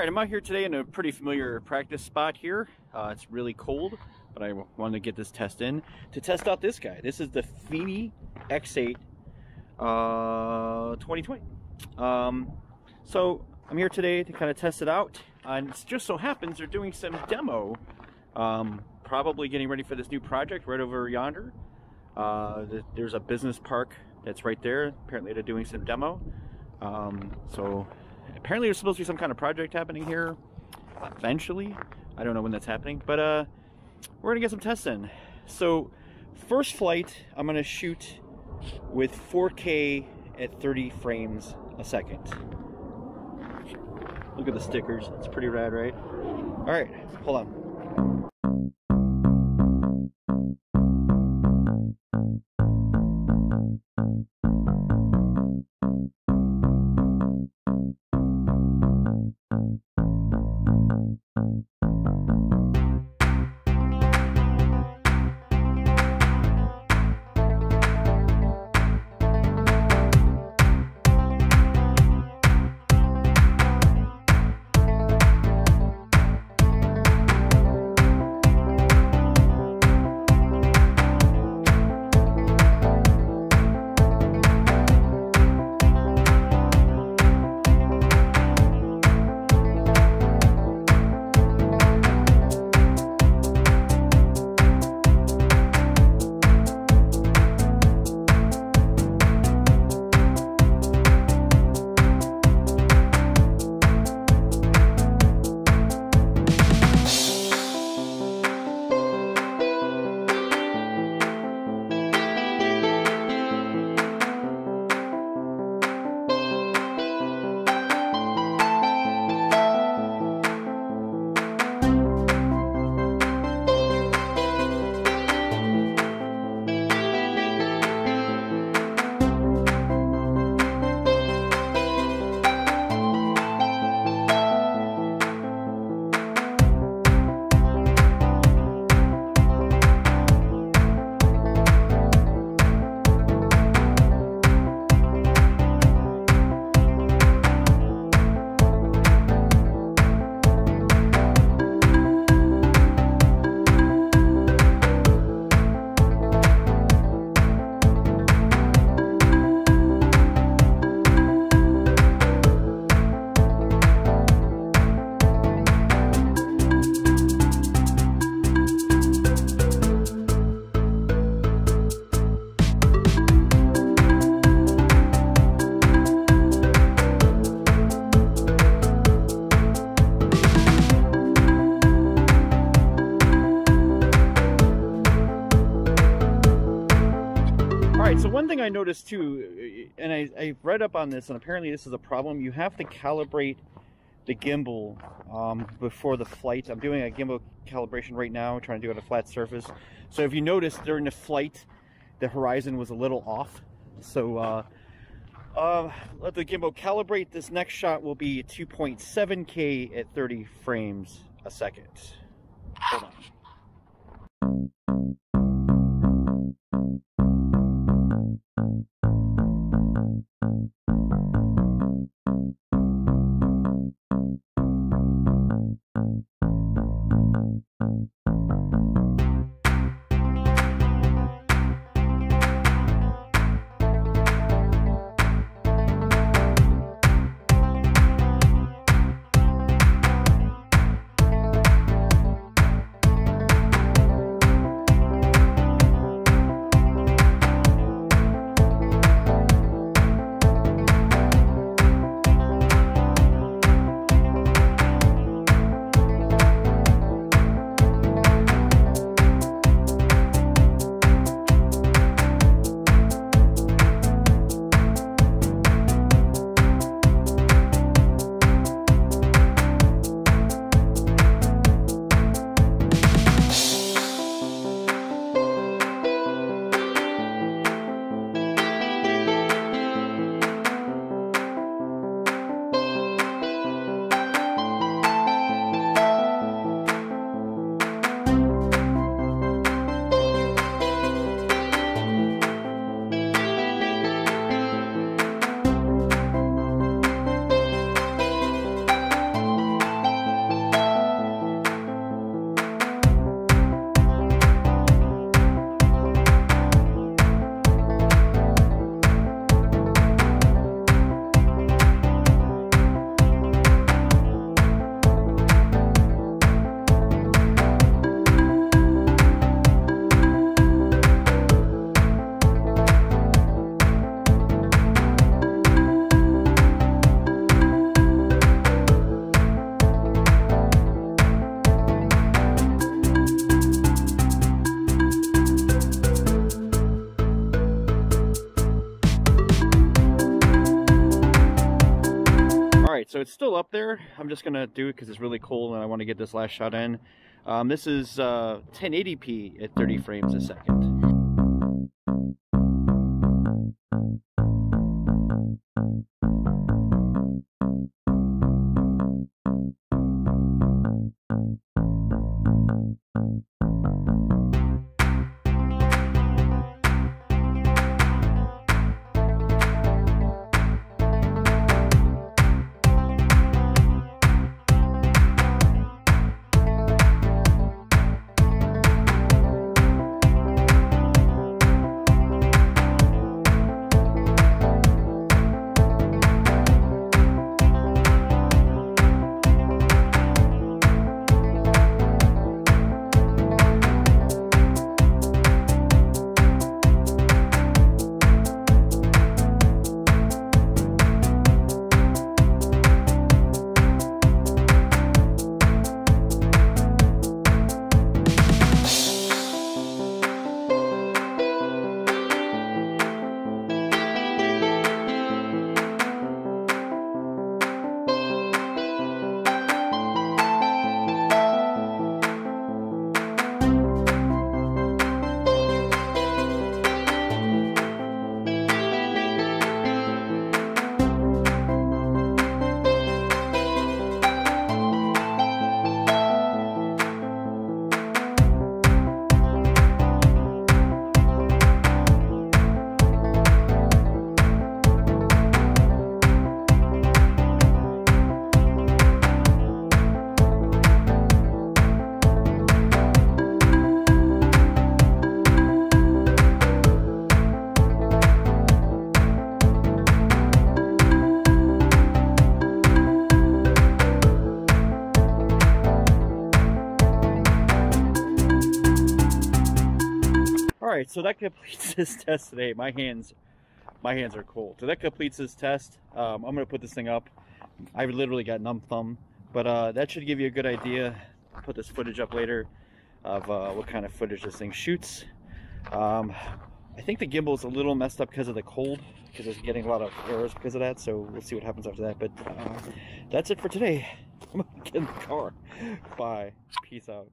right, I'm out here today in a pretty familiar practice spot here. Uh, it's really cold, but I wanted to get this test in to test out this guy. This is the Fimi X8 uh, 2020. Um, so I'm here today to kind of test it out. And it just so happens they're doing some demo, um, probably getting ready for this new project right over yonder. Uh, there's a business park that's right there. Apparently they're doing some demo. Um, so apparently there's supposed to be some kind of project happening here eventually. I don't know when that's happening, but uh, we're gonna get some tests in. So first flight, I'm gonna shoot with 4K at 30 frames a second. Look at the stickers. It's pretty rad, right? All right, hold on. Thing I noticed too, and I, I, read up on this, and apparently this is a problem, you have to calibrate the gimbal um, before the flight. I'm doing a gimbal calibration right now, trying to do it on a flat surface. So if you notice during the flight, the horizon was a little off. So uh, uh, let the gimbal calibrate. This next shot will be 2.7K at 30 frames a second. Hold on. So it's still up there. I'm just gonna do it because it's really cool and I want to get this last shot in. Um, this is uh, 1080p at 30 frames a second. Right, so that completes this test today. My hands, my hands are cold. So that completes this test. Um, I'm gonna put this thing up. I've literally got numb thumb, but uh, that should give you a good idea. I'll put this footage up later of uh, what kind of footage this thing shoots. Um, I think the gimbal is a little messed up because of the cold, because it's getting a lot of errors because of that. So we'll see what happens after that. But uh, that's it for today. I'm gonna get in the car. Bye. Peace out.